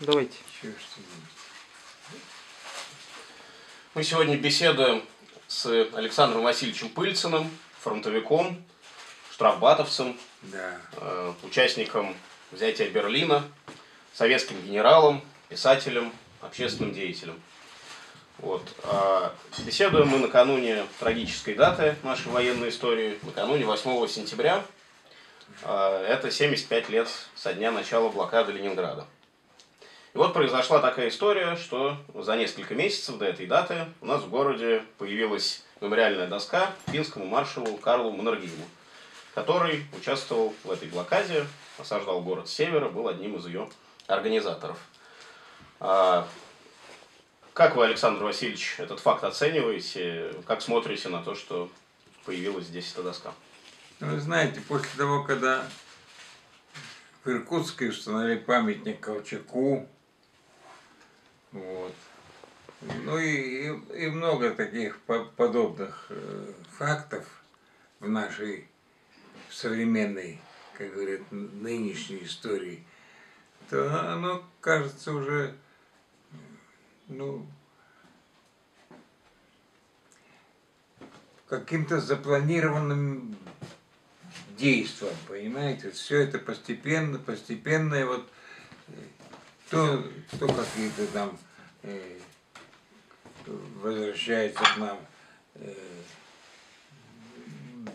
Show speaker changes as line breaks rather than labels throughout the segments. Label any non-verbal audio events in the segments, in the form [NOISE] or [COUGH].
Давайте.
Мы сегодня беседуем с Александром Васильевичем Пыльциным, фронтовиком, штрафбатовцем,
Да.
э, участником взятия Берлина, советским генералом, писателем, общественным деятелем. Вот. а Беседуем мы накануне трагической даты нашей военной истории, накануне 8 сентября. А, Это 75 лет со дня начала блокады Ленинграда. И вот произошла такая история, что за несколько месяцев до этой даты у нас в городе появилась мемориальная доска финскому маршалу Карлу Маннергейму, который участвовал в этой блокаде, осаждал город с севера, был одним из ее организаторов. А, Как вы, Александр Васильевич, этот факт оцениваете? Как смотрите на то, что появилась здесь эта доска?
Ну, вы знаете, после того, когда в Иркутске установили памятник Колчаку, вот, ну и, и, и много таких по- подобных э, фактов в нашей современной, как говорят, нынешней истории, то оно кажется уже, ну, каким-то запланированным действием, понимаете? Все это постепенно, постепенно, и вот э, то, то какие-то там э, возвращаются к нам э,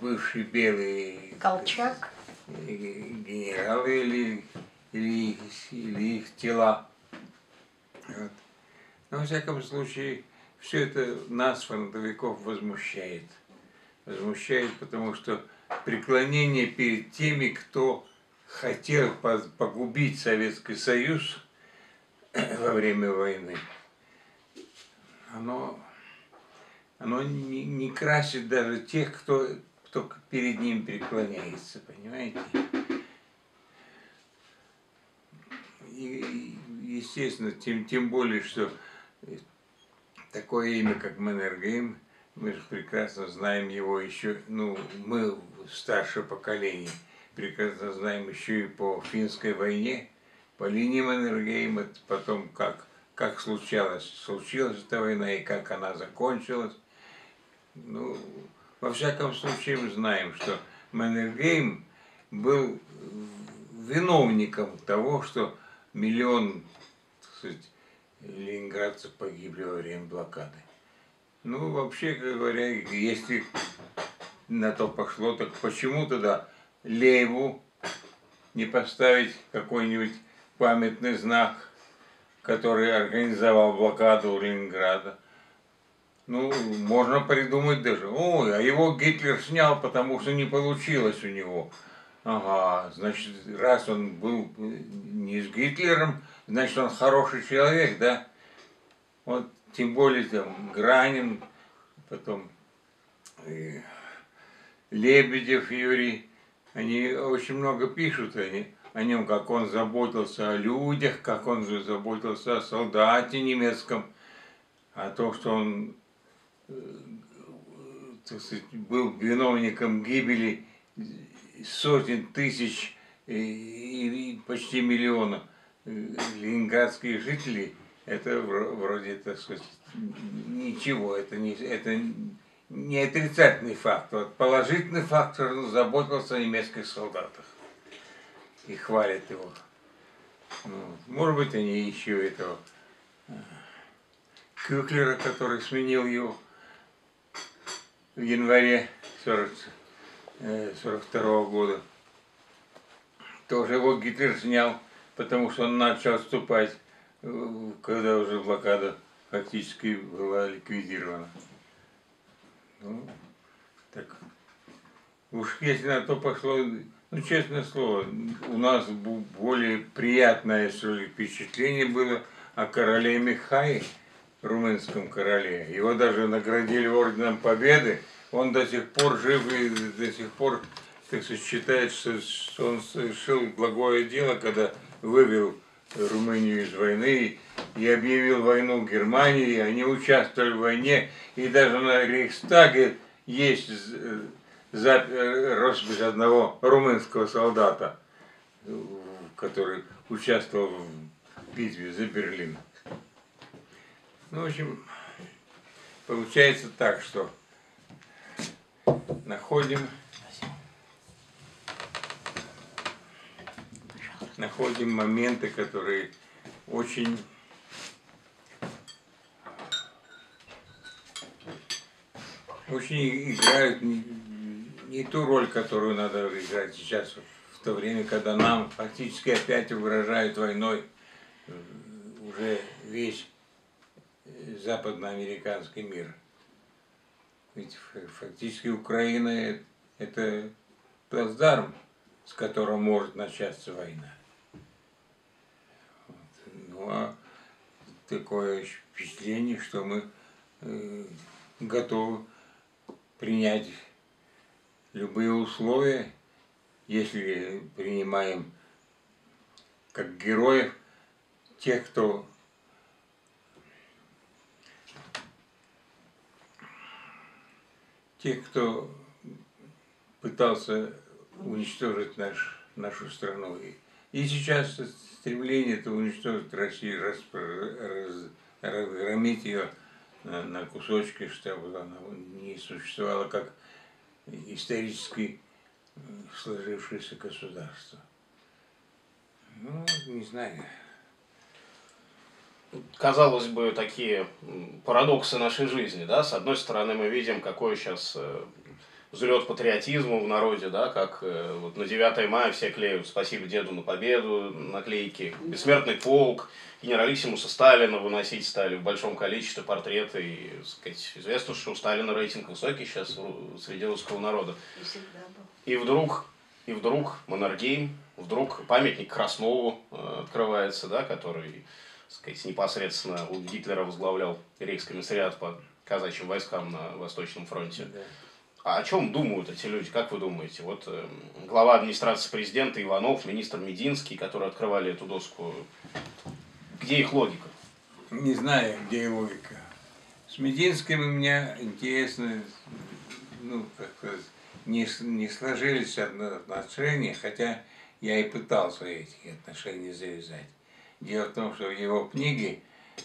бывшие белые
Колчак.
э, генералы или, или, их, или их тела. Вот. Но, во всяком случае, все это нас, фронтовиков, возмущает. Возмущает, потому что преклонение перед теми, кто хотел по- погубить Советский Союз [CLEARS THROAT] во время войны, оно, оно не, не красит даже тех, кто, кто перед ним преклоняется, понимаете? И, естественно, тем, тем более, что такое имя, как Маннергейм, мы же прекрасно знаем его еще, ну, мы старшее поколение, прекрасно знаем еще и по финской войне, по линии Маннергейма, потом как, как случалось, случилась эта война и как она закончилась. Ну, во всяком случае, мы знаем, что Маннергейм был виновником того, что миллион сказать, ленинградцев погибли во время блокады. Ну, вообще говоря, если на то пошло, так почему тогда Лейву не поставить какой-нибудь памятный знак, который организовал блокаду Ленинграда? Ну, можно придумать даже. Ой, а его Гитлер снял, потому что не получилось у него. Ага, значит, раз он был не с Гитлером, значит, он хороший человек, да? Вот, тем более, там, Гранин, потом Лебедев Юрий, они очень много пишут они, о нем, как он заботился о людях, как он же заботился о солдате немецком, о том, что он э, так сказать, был виновником гибели сотен тысяч и почти миллиона э, ленинградских жителей, это вро- вроде, так сказать, ничего, это не, это не отрицательный факт. Вот положительный факт, что он заботился о немецких солдатах и хвалят его. Ну, может быть, они еще этого э, Кюклера, который сменил его в январе 40, э, 42 года. Тоже его Гитлер снял, потому что он начал отступать, когда уже блокада фактически была ликвидирована. Ну, так, уж если на то пошло, ну, честное слово, у нас более приятное, что ли, впечатление было о короле Михае, румынском короле. Его даже наградили орденом Победы. Он до сих пор жив и до сих пор, так сказать, считает, что он совершил благое дело, когда вывел Румынию из войны и объявил войну Германии. Они участвовали в войне, и даже на Рейхстаге есть зап- э, роспись одного румынского солдата, э, который участвовал в битве за Берлин. Ну, в общем, получается так, что находим находим моменты, которые очень очень играют не, ту роль, которую надо играть сейчас, в то время, когда нам фактически опять угрожают войной э, уже весь э, западноамериканский мир. Ведь фактически Украина – это плацдарм, с которого может начаться война. Ну а такое впечатление, что мы э, готовы принять любые условия, если принимаем как героев тех, кто тех, кто пытался уничтожить наш, нашу страну. И сейчас стремление это уничтожить Россию, раз, раз, разгромить ее на, на кусочки, чтобы она не существовала как исторически сложившееся государство. Ну, не знаю.
Казалось бы, такие парадоксы нашей жизни, да? С одной стороны, мы видим, какой сейчас э, взлет патриотизма в народе, да, как э, вот на 9 мая все клеют «Спасибо деду на победу», наклейки, «Бессмертный полк», генералиссимуса Сталина выносить стали в большом количестве портреты. И, сказать, известно, что у Сталина рейтинг высокий сейчас среди русского народа. И вдруг, и вдруг Маннергейм, вдруг памятник Краснову э, открывается, да, который сказать, непосредственно у Гитлера возглавлял рейхскомиссариат по казачьим войскам на Восточном фронте. Да. А о чем думают эти люди, как вы думаете? Вот э, глава администрации президента Иванов, министр Мединский, которые открывали эту доску, где их логика?
Не знаю, где логика. С Мединским у меня интересно, ну, как сказать, не, не сложились отношения, хотя я и пытался эти отношения завязать. Дело в том, что в его книге,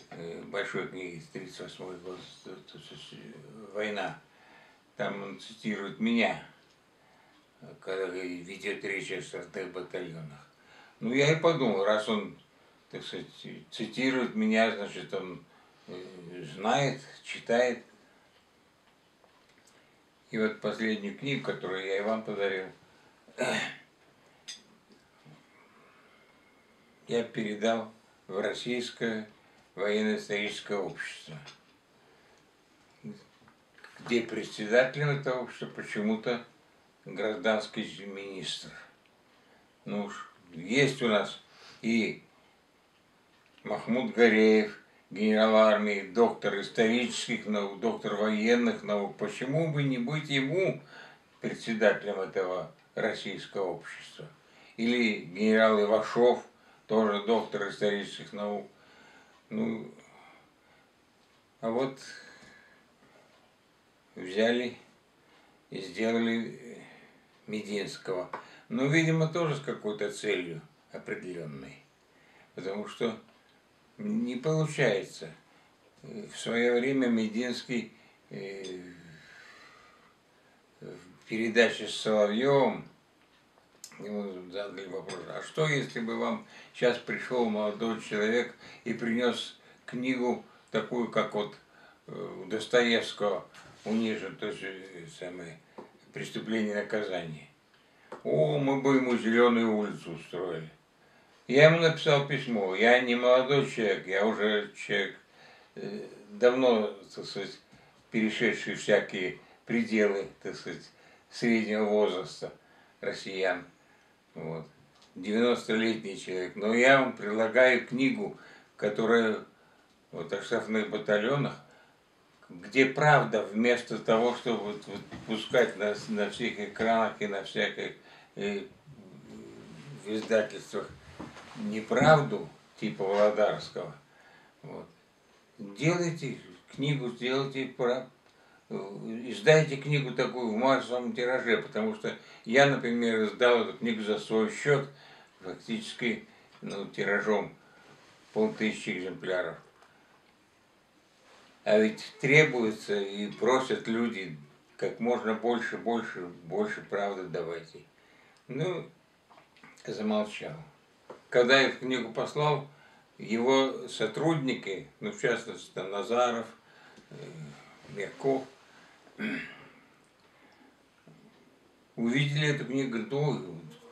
э, большой книге, 38 год, «Война», там он цитирует меня, когда ведет речь о сортных батальонах. Ну, я и подумал, раз он, так сказать, цитирует меня, значит, он э, знает, читает. И вот последнюю книгу, которую я и вам подарил, я передал в Российское военно-историческое общество где председателем этого общества почему-то гражданский министр. Ну уж есть у нас и Махмуд Гореев, генерал армии, доктор исторических наук, доктор военных наук. Почему бы не быть ему председателем этого российского общества? Или генерал Ивашов, тоже доктор исторических наук. Ну, а вот взяли и сделали э, Мединского. Но, видимо, тоже с какой-то целью определенной. Потому что не получается. В свое время Мединский э, в передаче с Соловьевым ему задали вопрос, а что если бы вам сейчас пришел молодой человек и принес книгу такую, как вот э, у Достоевского унижен, то же самое преступление наказание. О, мы бы ему зеленую улицу устроили. Я ему написал письмо. Я не молодой человек, я уже человек э, давно, так сказать, перешедший всякие пределы, так сказать, среднего возраста россиян. Вот. 90-летний человек. Но я вам предлагаю книгу, которая вот, о штрафных батальонах где правда, вместо того, чтобы вот, пускать на, на всех экранах и на всяких и, в издательствах неправду, типа Володарского, вот, делайте книгу, сделайте прав... издайте книгу такую в массовом тираже, потому что я, например, издал эту книгу за свой счет, фактически ну, тиражом полтысячи экземпляров. А ведь требуется и просят люди как можно больше, больше, больше правды давайте. Ну, замолчал. Когда я эту книгу послал, его сотрудники, ну, в частности, там, Назаров, э, Мерков, [CLEARS THROAT] увидели эту книгу, говорят,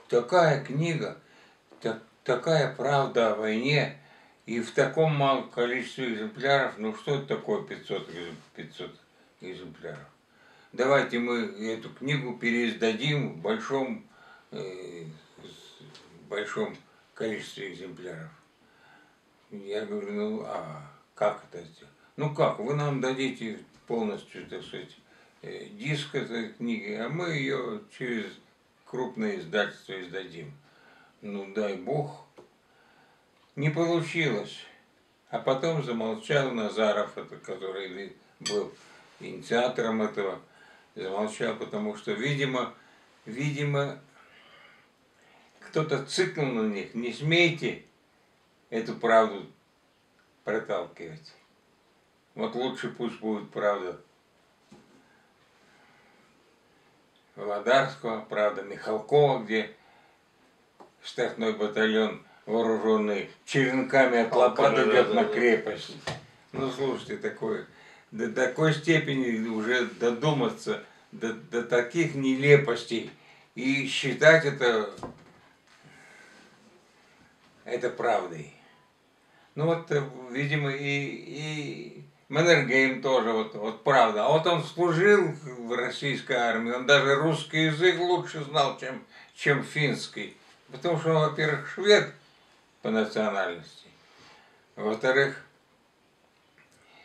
такая книга, так, такая правда о войне, и в таком малом количестве экземпляров, ну что это такое 500, 500 экземпляров? Давайте мы эту книгу переиздадим в большом, э, большом количестве экземпляров. Я говорю, ну а как это сделать? Ну как, вы нам дадите полностью, так сказать, э, диск этой книги, а мы ее через крупное издательство издадим. Ну дай бог. Не получилось. А потом замолчал Назаров, это, который был инициатором этого, замолчал, потому что, видимо, видимо, кто-то цикнул на них, не смейте эту правду проталкивать. Вот лучше пусть будет правда Володарского, правда Михалкова, где штрафной батальон вооруженный черенками от лопат идет на крепость. Ну, слушайте, такое, до такой степени уже додуматься до, до таких нелепостей и считать это это правдой. Ну вот, э, видимо, и, и Маннергейм тоже, вот, вот правда. А вот он служил в российской армии, он даже русский язык лучше знал, чем, чем финский. Потому что он, во-первых, швед по национальности. Во-вторых,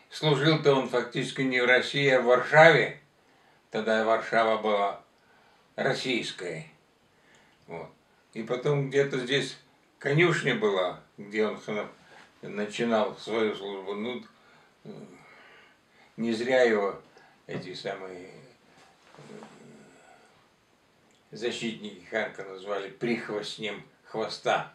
служил-то он фактически не в России, а в Варшаве. Тогда Варшава была российская. Вот. И потом где-то здесь конюшня была, где он начинал свою службу. Ну, не зря его эти самые э, защитники Ханка назвали прихвостнем хвоста.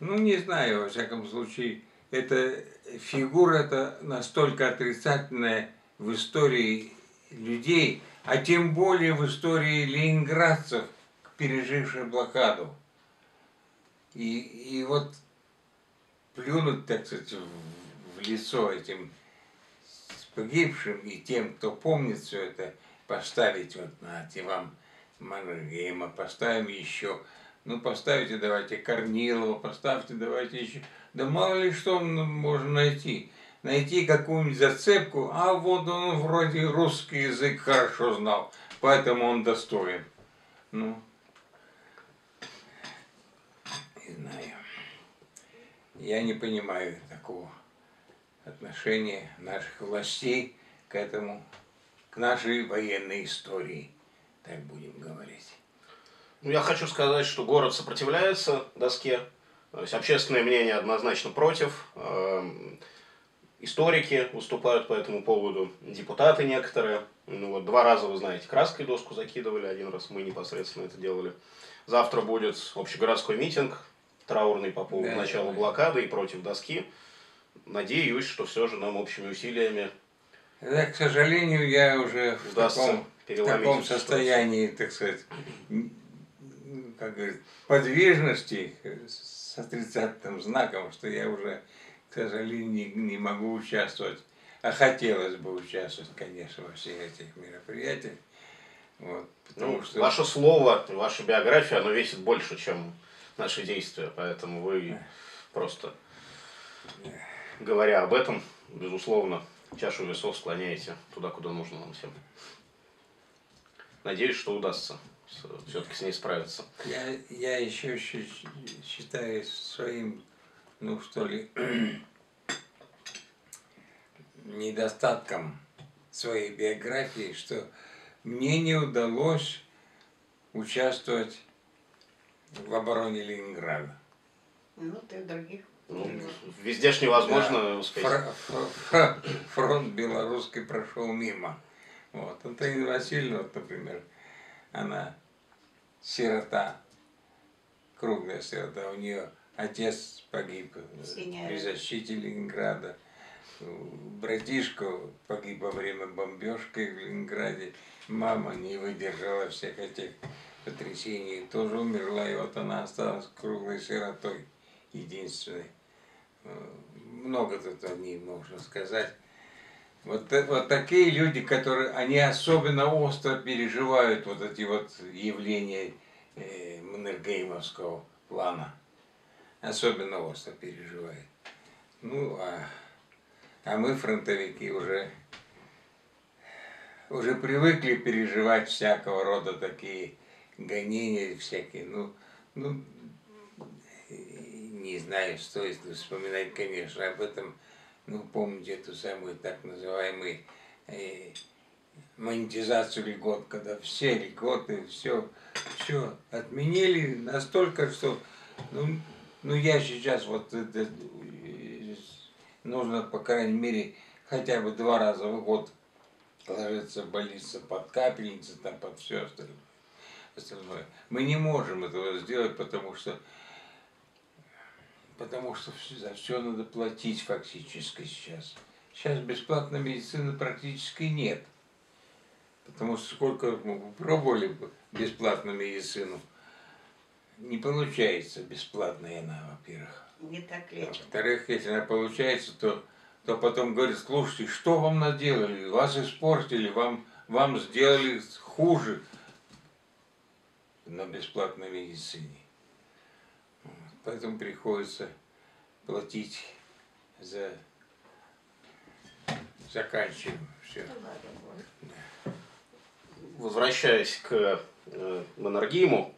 Ну, не знаю, во всяком случае, эта фигура это настолько отрицательная в истории людей, а тем более в истории ленинградцев, переживших блокаду. И, и вот плюнуть, так сказать, в, в лицо этим погибшим и тем, кто помнит все это, поставить вот на вам Маннергейма, поставим еще, ну поставите давайте Корнилова, поставьте давайте еще, да мало ли что можно найти, найти какую-нибудь зацепку, а вот он вроде русский язык хорошо знал, поэтому он достоин. Ну, Я не понимаю такого отношения наших властей к этому, к нашей военной истории, так будем говорить.
Ну, я хочу сказать, что город сопротивляется доске. То есть общественное мнение однозначно против. Эм, историки выступают по этому поводу, депутаты некоторые. Ну, вот два раза, вы знаете, краской доску закидывали, один раз мы непосредственно это делали. Завтра будет общегородской митинг траурный по поводу да, начала да. блокады и против доски. Надеюсь, что все же нам общими усилиями
да, к сожалению, я уже в таком, в таком состоянии, так сказать, как говорит, подвижности с отрицательным знаком, что я уже, к сожалению, не, не могу участвовать. А хотелось бы участвовать, конечно, во всех этих мероприятиях.
Вот, ну, что... Ваше слово, ваша биография, оно весит больше, чем наши действия, поэтому вы просто, говоря об этом, безусловно, чашу весов склоняете туда, куда нужно нам всем. Надеюсь, что удастся все-таки с ней справиться.
Я, я еще считаю своим, ну что ли, [CLEARS THROAT] недостатком своей биографии, что мне не удалось участвовать в обороне Ленинграда.
Ну, ты других.
Ну, везде ж невозможно да. успеть. Фр
фр фронт белорусский прошел мимо. Вот. Антонина Васильевна, вот, например, она сирота, круглая сирота, у нее Отец погиб
Синяя.
при защите Ленинграда. Братишка погиб во время бомбежки в Ленинграде. Мама не выдержала всех этих потрясений, тоже умерла, и вот она осталась круглой сиротой, единственной. Э, Много тут о ней можно сказать. Вот, вот такие люди, которые, они особенно остро переживают вот эти вот явления э, Маннергеймовского плана. Особенно остро переживают. Ну, а, а мы, фронтовики, уже, уже привыкли переживать всякого рода такие гонения всякие. Ну, ну, не знаю, стоит вспоминать, конечно, об этом. Ну, помните эту самую так называемую э, монетизацию льгот, когда все льготы, все, все отменили настолько, что ну, ну я сейчас вот это, э, нужно, по крайней мере, хотя бы два раза в год ложиться в больницу под капельницы, там под все остальное. остальное. Мы не можем этого сделать, потому что потому что за все надо платить фактически сейчас. Сейчас бесплатной медицины практически нет. Потому что сколько мы пробовали бы бесплатную медицину, не получается бесплатная она, во-первых.
Не так
А
лечат.
Во-вторых, если она получается, то, то потом говорит, слушайте, что вам наделали? Вас испортили, вам, вам сделали хуже на бесплатной медицине. Поэтому приходится платить за заканчиваем все.
Возвращаясь к э, Маннергейму,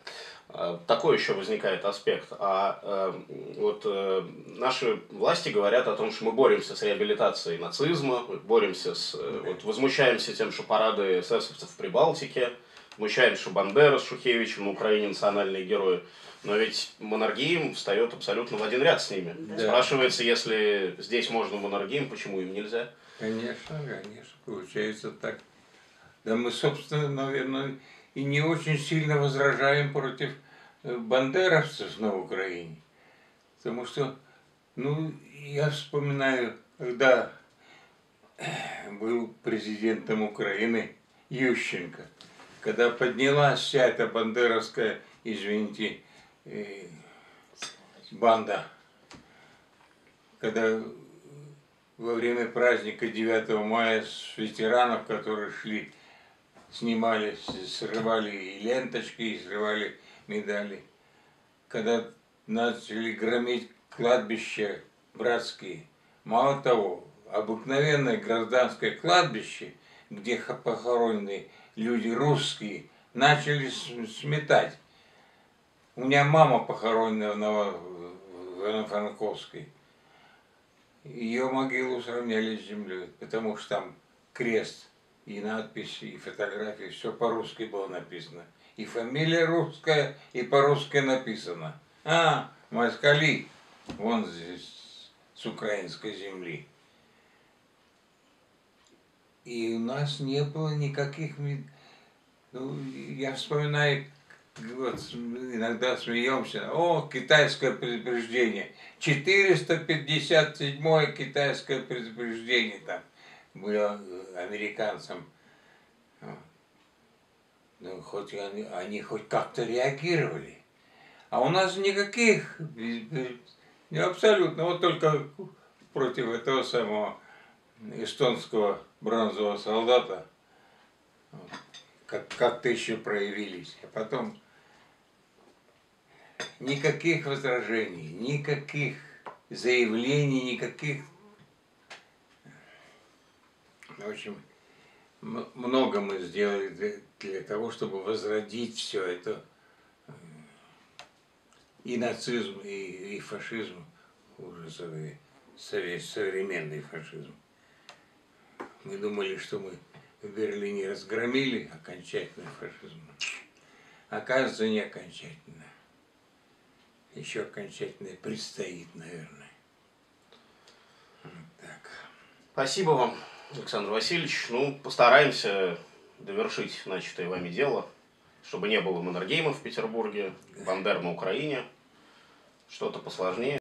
э, такой еще возникает аспект. А э, вот э, наши власти говорят о том, что мы боремся с реабилитацией нацизма, боремся с... э, вот, возмущаемся тем, что парады эсэсовцев в Прибалтике, возмущаемся, что Бандера с Шухевичем на Украине национальные герои. Но ведь Маннергейм встает абсолютно в один ряд с ними.
Да.
Спрашивается, если здесь можно Маннергейм, почему им нельзя?
Конечно, конечно, получается так. Да мы, собственно, наверное, и не очень сильно возражаем против э, бандеровцев на Украине. Потому что, ну, я вспоминаю, когда был президентом Украины Ющенко, когда поднялась вся эта бандеровская, извините, э, банда, когда во время праздника 9 мая с ветеранов, которые шли, снимали, срывали и ленточки, и срывали медали. Когда начали громить кладбища братские, мало того, обыкновенное гражданское кладбище, где похоронены люди русские, начали сметать. У меня мама похоронена в Ивано-Франковской. Ее могилу сравняли с землей, потому что там крест и надписи, и фотографии, все по-русски было написано. И фамилия русская, и по-русски написано. А, москали, вон здесь, с украинской земли. И у нас не было никаких... Ну, я вспоминаю, вот, иногда смеемся, о, китайское предупреждение. 457 китайское предупреждение там было американцам. Ну, хоть они, они хоть как-то реагировали. А у нас никаких, не абсолютно, вот только против этого самого эстонского бронзового солдата вот, как, как-то еще проявились. А потом никаких возражений, никаких заявлений, никаких... В общем, много мы сделали для, того, чтобы возродить все это и нацизм, и, и фашизм, сове- современный фашизм. Мы думали, что мы в Берлине разгромили окончательно фашизм. Оказывается, не окончательно. Еще окончательное предстоит, наверное. Вот так.
Спасибо вам, Александр Васильевич. Ну, постараемся довершить начатое вами дело, чтобы не было Маннергейма в Петербурге, Бандер на Украине. что-то посложнее.